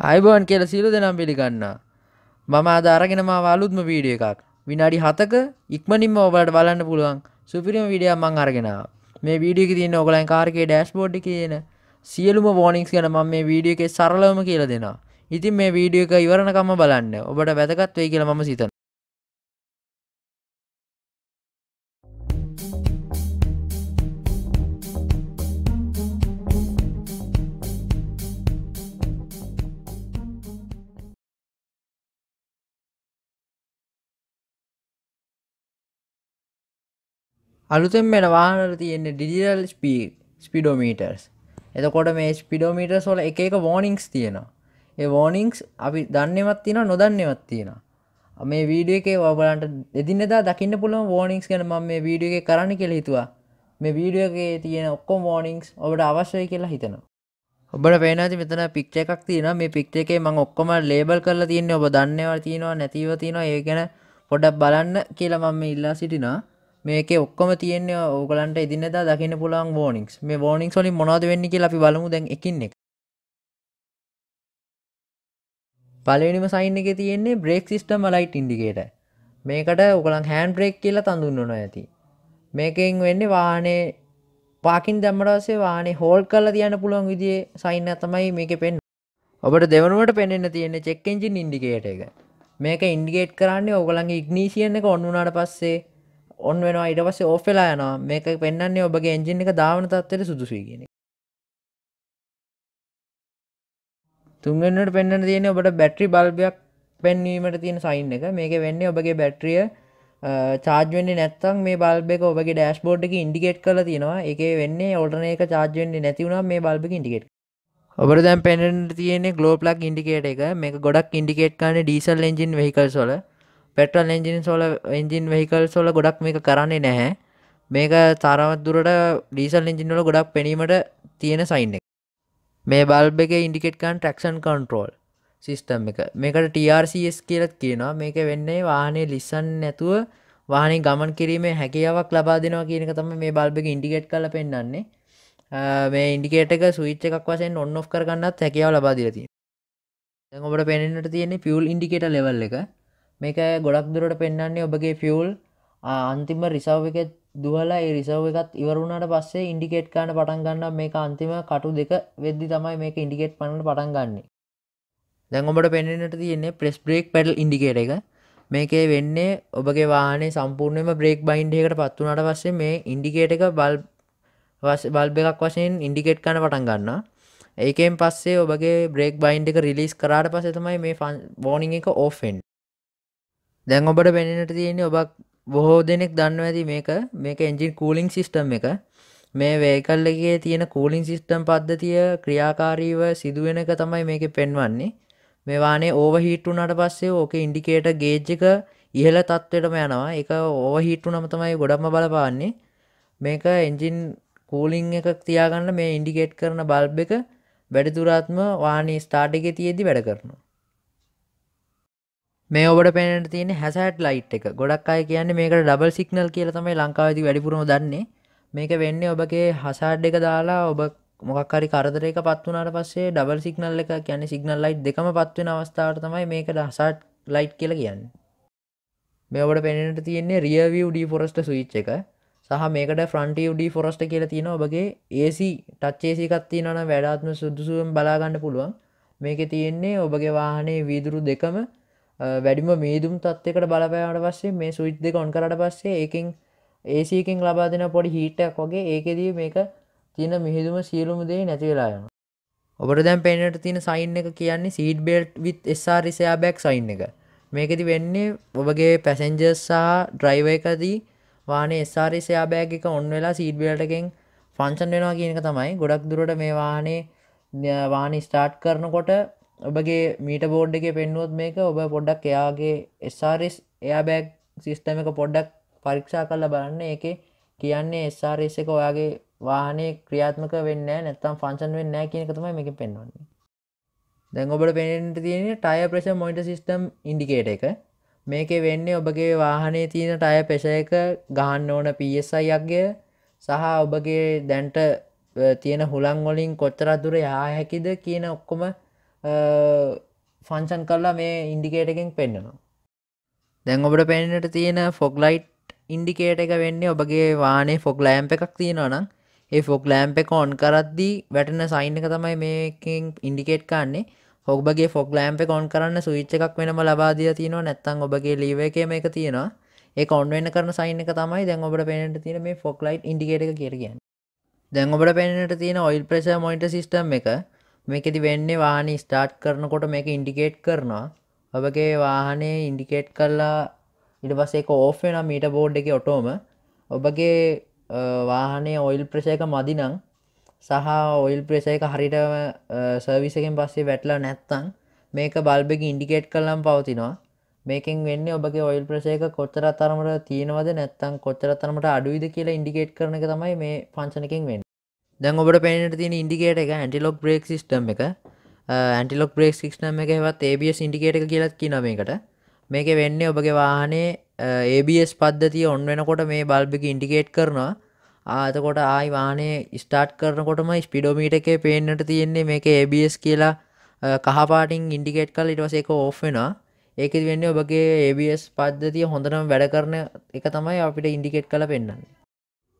අයිබෝන් කියල සිරු දෙනම් පිළිගන්න. මම අදාරගෙන ම අලුත්ම වීඩිය එකක්. විනාඩි හතක ඉක්මනින්ම ඔබට බලන්න පුළුවන්. සුපිරිම විඩිය මං අරගෙනාව මේ වීඩියක තියන්න ඔගලන් කාරකේ ඩෑස් බෝඩ් කියන සියලුම වෝනික්ස් ගැන ම මේ වීඩිය එක සරලවම කියල දෙෙනවා. ඉතින් මේ වීඩිය එක ඉවරණකම බලන්න. ඔබට වැදගත් වේ කියල ම සිතන අලුතෙන් මෙන වාහනට තියෙන්නේ ඩිජිටල් ස්පී ස්පිඩෝමීටර්ස් එතකොට මේ ස්පිඩෝමීටර් සොල එක එක වෝනිික්ස් තියෙනවා. ඒ වෝනිික්ස් අපි දන්නවත් තියෙන නොදන්නවත් තියෙනවා. මේ වීඩිය එක ඔබලන්ට එදිනෙදා දකින්න පුළුවන් වෝනිික්ස් ගැන ම මේ වීඩිය එක කරන්න කෙළ හිතුවා. මේ වීඩියෝගේ තියෙන ඔක්කොම් වෝනිික්ස් ඔබට අවශ්‍යය කියලා හිතනවා. ඔබට පේනති මෙතන පික්ච එකක් තියෙන මේ පික්ච එකේ මං ඔක්කොම ලේබල් කරලා තියන්නේ. ඔබ දන්නව තියෙනවා නැතිව තියෙනවා. ඒ ගැන පොඩක් බලන්න කියලා මම ඉල්ලා සිටිනා මේක ඔක්කොම තියෙන්නේ ඕගලන්ට ඉදින්නදා දකින්න පුළන් ෝනික්ස් මේ ෝනික් ොලින් මොනාද වෙන්න කිය අපි බලමු දැන් එකින්න එක. පලනිම සයින් එක තියෙන්නේ බ්‍රේක් සිිස්ටම ලයිට් ඉන්ඩිකේට මේකට උකලන් හැන් බ්‍රේක් කියලා තඳුන්නන ඇති. මේකෙන් වෙන්න වානේ පාකින් දම්මටසේ වානේ හෝල් කල තියන්න පුළුවන් විදිේ සයින්න තමයි මේක පෙන් ඔබට දෙවනුවට පෙන්න්න තියෙන චෙක්කෙන්ජින් ඉන්ඩිකේට එක. මේක ඉන්ඩිගේට් කරන්නේ ඔගලන්ගේ ඉග්නීසියන එක ඔන්නුනාට පස්සේ ඔන් වෙනවා ඉට පස්සේ ඕෆෙලා යනවා. මේක පෙන්න්නේ ඔබගේ එන්ජින එක ධාවන තත්වයට සුදුසුවගෙන තුන්ගන්නට පෙන්න්න තියෙන ඔබට බැට්‍රි බල්බයක් පෙන්වීමට තියෙන සයින් එක. මේක වෙන්නේ ඔබගේ බැට්‍රිය චාර්ජවෙන්නේ නැත්තම් මේ බල්බ එක ඔබගේ ඩෑස් බෝඩ් එක ඉන්ඩිකේට් කල තියෙනවා. එක වෙන්නේ ඔල්ටන එක චාර්ජවෙන්නේ නැතිවුණ මේ බල්බ ඉන්ඩිකේට් ඔබට දැන් පෙන්ට තියෙන ගලෝපලක් ඉන්ඩිකේට එක. මේ ගොඩක් ඉන්ඩිකේට් කන ඩීසල් එන්ජින් වෙහිකල් සොල පෙටල් එන්ජින් සොල එන්ජින් වෙහිකල් සොල ගොඩක් මේක කරන්නේ නැහැ. මේක තරවත් දුරට ඩීසල් එන්ජින්වල ගොඩක් පෙනීමට තියෙන සයින්න එක. මේ බල්බ එක ඉන්ඩිකෙට්කන් ටක්ෂන් කන්ට්‍රෝල් සිිස්ටම් එක. මේකට TRCස් කියලත් කියනවා. මේක වෙන්නේ වාහනේ ලිස්සන් නැතුව වාහන ගමන් කිරීමේ හැකියාවක් ලබා දෙනවා කියනක තම මේ බල්බ එක ඉන්ඩිකේට් කල පෙන්න්නන්නේ මේ ඉන්ඩිකේට එක සවිච්ච එකක් වසෙන් ඔන්න ඔ් කරගන්නත් හැකියාව ලබා දිරති ඔබට පෙනෙන්ට තියෙන පියල් ඉන්ඩිකේට ලෙවල් එක. මේක ගොඩක් දුරට පෙන්න්නන්නේ ඔබගේ ෆියවල් අන්තිම රිසව් එක දුවලා ඒ රිසව් එකත් ඉවරුණට පස්සේ ඉන්ඩිකේට් කාන පටන් ගන්න මේක අන්තිම කටු දෙක වෙද්දි තමයි මේක ඉන්ඩිකේට් පනට පටන් ගන්නේ. දැන් ඔබට පෙන්න්නට තියෙන්නේ ප්‍රෙස් බ්‍රේක් පැඩල් ඉන්ඩිකේට එක. මේකේ වෙන්නේ ඔබගේ වානේ සම්පූර්ණයම බ්‍රේක් බයින්ඩ එකට පත්වනට පස්සේ මේ ඉන්ඩිකේට එක බල් බල්බ එකක් වශයෙන් ඉන්ඩිකේට් කන පටන් ගන්න ඒකෙන් පස්සේ ඔබගේ බ්‍රේක් බයින්් එක රිලිස් කරාට පස තමයි මේ ෝනිං එක ඕෆෙන්් දැන් ඔබට පෙනෙනට තියෙන්නේ ඔබක් බොහෝ දෙනෙක් දන්න ඇති මේක. මේක එන්ජින් කූලිං සිිස්ටම් එක. මේ වේකල්ලගේ තියෙන කූලිං සිිස්ටම් පද්ධතිය ක්‍රියාකාරීව සිදුවෙන එක තමයි මේක පෙන්වන්නේ. මේවානේ ඕව හිටුනට පස්සේ ඕක ඉන්ඩිකේට ගේජ්ජක ඉහල තත්වටම යනවා. එක ඕව හිටු නම තමයි ගොඩක්ම බලපාන්නේ. මේක එන්ජින් කූලිං එක තියාගන්න මේ ඉන්ඩිකේට් කරන බල්බ් එක වැඩිතුරාත්ම වානී ස්ටාර්ට් එක තියේදි වැඩ කරනවා. මේ ඔබට පෙනට තියෙන හැසට ලයිට් එක. ගොඩක් අය කියන්නේ මේක ඩබල් සික්නල් කියල තමයි ලංකාවති වැඩිපුරම දන්නේ. මේක වෙන්න ඔබගේ හසාඩ් එක දාලා ඔබ මොකක්කරි කරදරක පත්වනට පස්සේ ඩබල් සික්නල් එක කියන සිගනල් ලයිට් දෙකම පත්වෙන අවස්ථාවට තමයි මේක හසාට් ලයිට් කියල කියන්න. මේ ඔබට පෙනට තියෙන්නේ රියවිය ඩී ෆොරස්ට සවිච් එක. සහ මේකට ෆ්‍රන්ටි ඩී ෆොරස්ට කියල තියෙන ඔබගේ ඒසි ටච්චේසිකත්ති නන වැඩාත්ම සුදුසුවම් බලාගන්න පුළුවන්. මේක තියෙන්නේ ඔබගේ වාහනේ වීදුරු දෙකම වැඩිම මේදුම් තත්වකට බලපෑමට පස්සේ මේ සුයිට් දෙක ඔන් කරට පස්සේ ඒකින් ඒසකින් ලබා දෙන පොඩි හිටක් වගේ ඒකෙදී මේක තියන මිහිදුම සියලුම දේ නැතිවෙලායන ඔබට දැන් පෙනට තින සයින් එක කියන්නේ සීඩ් බෙල්ට් විත් එස්සාරිසයා බැක් සයින් එක. මේකති වෙන්නේ ඔබගේ පැසෙන්ජර්ස් සහ ඩ්‍රයිව එකදී වානේ එස්සාරිසයා බෑග එක ඔන්න වෙලා සීඩ් බෙල්ටකෙන් ෆංචන් වෙනවා කියනක තමයි. ගොඩක් දුරට මේ වානේ වානි ස්ටාර්ට් කරනකොට ඔබගේ මීට බෝඩ් එක පෙන්නුවත් මේක ඔබ පොඩ්ඩක් එයාගේ එස්සාරිස් එයා බෑග් සිිස්ටම එක පොඩ්ඩක් පරීක්ෂා කල්ල බලන්න. එක කියන්නේ එස්සාරිස් එක ඔයාගේ වාහනේ ක්‍රියාත්මක වෙන්න නැත්තම් ෆංචන් වෙන්න කියන තමයි මේක පෙන්වන්නේ. දැන් ඔබට පෙනට තියෙන ටය ප්‍රශ මොයිට සිිස්ටම් ඉන්ඩිකේට එක. මේක වෙන්නේ ඔබගේ වාහනේ තියෙන ටය පෙෂ එක ගහන්න ඕන පSIයක්ගේ සහ ඔබගේ දැන්ට තියෙන හුළං වලින් කොච්චරත් දුර යා හැකිද කියන ඔක්කොම ෆංචන් කරලා මේ ඉන්ඩිකේටකින් පෙන්න්නනවා දැන් ඔබට පෙන්නට තියෙන ෆොග්ලයිට් ඉන්ඩිකේට එක වෙන්නේ ඔබගේ වානේ ෆොක් ලෑම්ප එකක් තියෙනවනම් ඒ ෆොක් ලෑම්ප එක ඔන් කරද්දී වැටන සයින් එක තමයි මේකින් ඉන්ඩිකේට් කන්නේ ඔබගේ ෆොක් ලෑම්ප කොන් කරන්න සවිච්ච එකක් වෙනම ලබාදිය තියෙනවා නැත්තං ඔබගේ ලීව එක මේ එක තියෙනවා ඒ කොන්වෙන්න කරන සයින් එක තමයි දැන් ඔබට පෙනට තියෙන මේ ෆොක් ලයිට් ඉන්ඩිකේට එක කියරගන්න දැන් ඔබට පෙනට තියෙන ඔයිල් ප්‍රෙස මොයිට සිිස්ටම් එක. මේකෙති වෙන්නේ වාහනි ස්ටාර්ට් කරනකොට මේක ඉන්ඩිකේට් කරනවා. ඔබගේ වාහනේ ඉන්ඩිකේට් කරලා ඉට පස්සේ ඕෆෙන මීට බෝඩ් එක ඔටෝම. ඔබගේ වාහනේ ඔයිල් ප්‍රශයක මදිනං සහ ඔයිල් ප්‍රේසයක හරිට සර්විසකෙන් පස්සේ වැටලා නැත්තං මේක බල්බෙක ඉන්ඩිකේට් කල්ලම් පවතිනවා. මේකින් වෙන්න ඔබගේ ඔයිල් ප්‍රසේක කොච්චර තරමට තියෙනවද නැත්තං කොච්චර තරමට අඩුවිද කියලා ඉන්ඩිකේට් කරන එක තමයි මේ පංචනකින් වෙන්න. දැන් ඔබට පේනට තියෙන ඉන්ඩිකේට එක ඇන්ටිලොක් බ්‍රේක් සිස්ටම් එක. ඇන්ටිලොක් බ්‍රේක් සිස්ටම් එක හෙවත් ඒබස් ඉන්ඩිකේට එක කියලත් කිනමකට මේක වෙන්නේ ඔබගේ වාහනේ ABS පද්ධතිය ඔන් වෙනකොට මේ බල්බික ඉන්ඩිකේට් කරනවා. ආතකොට ආයි වානේ ස්ටාර්ට් කරනකොටම ස්පිඩෝමීට එකේ පේන්නට තියෙන්නේ මේක ABS කියලා කහපාටින් ඉන්ඩිකේට් කල ඉටවස එක ඕෆෙනවා ඒක වෙන්න ඔබගේ ABS පද්ධතිය හොඳනම් වැඩ කරන එක තමයි අපිට ඉන්ඩිකේට් කළ පෙන්න්නන්නේ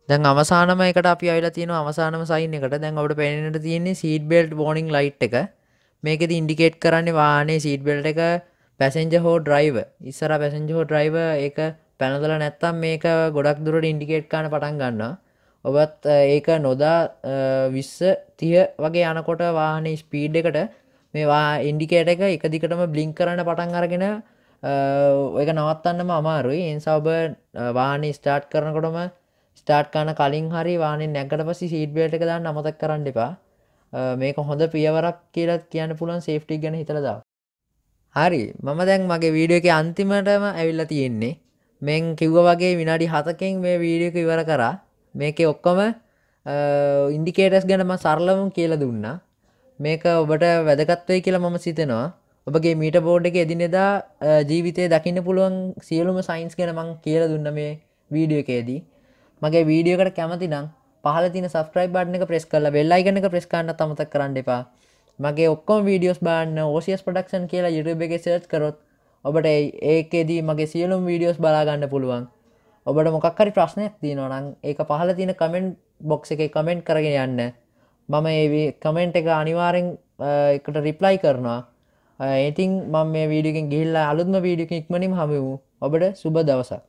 දැන් අවසානම එකට අපි අයිලා තියෙන අවසානම සයින් එකට. දැන් ඔබට පෙනට තියෙන්නේ සීඩ් බෙල්ට් බෝනිින් ලයිට් එක. මේකෙද ඉන්ඩිකේට් කරන්නේ වානේ සීඩ් බෙල්ට එක පැසෙන්ජ හෝ ඩ්‍රයිව ඉස්සර පැසෙන්ජ හෝ ඩ්‍රයිව එක පැනදල නැත්තම් මේක ගොඩක් දුරට ඉන්ඩිකේට් කාන පටන් ගන්න ඔබත් ඒක නොදා විස්ස තිය වගේ යනකොට වාහන ස්පීඩ් එකට මේවා ඉන්ඩිකේට එක එක දිකටම බ්ලිංක් කරන්න පටන් අරගෙන ඔක නවත්තන්නම අමාරුයි. එන්සා ඔබ වානි ස්ටාර්ට් කරනකොටම ස්ටාර්ට් කන කලින් හරි වාන නැකට පසි සීට්බේට එක දන්න අමතක් කරන්න එපා. මේක හොඳ පියවරක් කියලත් කියන්න පුළන් සේෆ්ටි ගැන හිතලදා හරි මම දැන් මගේ වීඩියෝ එක අන්තිමටම ඇවිල්ල තියෙන්නේ. මෙන් කිව්ව වගේ විනාඩි හතකින් මේ වීඩියක ඉවර කරා. මේක ඔක්කොම ඉන්ඩිකේටස් ගැනම සරලම කියල දුන්නා. මේක ඔබට වැදගත්වයි කියලා මම සිතෙනවා. ඔබගේ මීට බෝඩ් එක එදිනෙදා ජීවිතය දකින්න පුළුවන් සියලුම සයින්ස් ගැන මං කියල දුන්න මේ වීඩියෝ එකේදී. මගේ වීඩියෝකට කැමති නම් පහල තින සස්ක්‍රයි් බඩ්න එක ප්‍රෙස් කල වෙල්ලයිගනක ප්‍රස්කාන්න තමතක් කරන්න එපා. මගේ ඔක්කොම වීඩියෝස් බාන්න ඕසියස් පඩක්ෂන් කියලා YouTube එක සර්ච් කරොත් ඔබට ඒකෙදී මගේ සියලුම් වීඩියෝස් බලාගන්න පුළුවන්. ඔබට මොකක්හරි ප්‍රශ්නයක් තියනවනම් ඒක පහල තින කමෙන්ට් බොක්ස එක කමෙන්ට් කරගෙන යන්න. මම ඒ කමෙන්ට් එක අනිවාරෙන් එකට රිප්ලයි කරනවා. ඒතින් මම මේ වීඩියකින් ගිල්ලා අලුත්ම වීඩියක ඉක්මනින් හමවූ ඔබට සුබ දවසක්.